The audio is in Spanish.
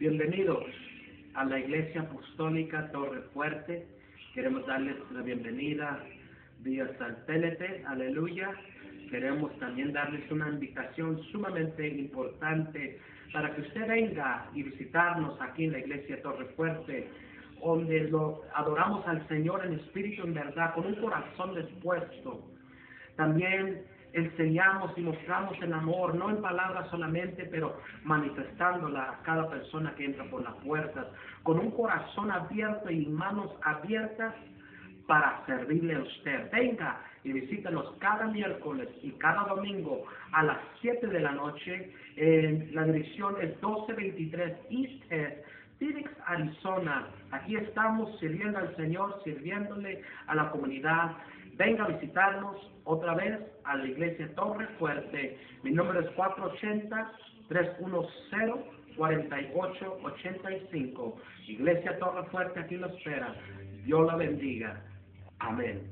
Bienvenidos a la Iglesia Apostólica Torre Fuerte. Queremos darles la bienvenida vía satélite, aleluya. Queremos también darles una invitación sumamente importante para que usted venga y visitarnos aquí en la Iglesia Torre Fuerte, donde lo adoramos al Señor en espíritu en verdad, con un corazón dispuesto. También enseñamos y mostramos el amor, no en palabras solamente, pero manifestándola a cada persona que entra por las puertas, con un corazón abierto y manos abiertas para servirle a usted. Venga y visítenos cada miércoles y cada domingo a las 7 de la noche. En la dirección es 1223 East Phoenix, Arizona. Aquí estamos sirviendo al Señor, sirviéndole a la comunidad. Venga a visitarnos otra vez a la iglesia Torre Fuerte. Mi número es 480-310-4885. Iglesia Torre Fuerte aquí lo espera. Dios la bendiga. Amén.